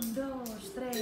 Dos, tres.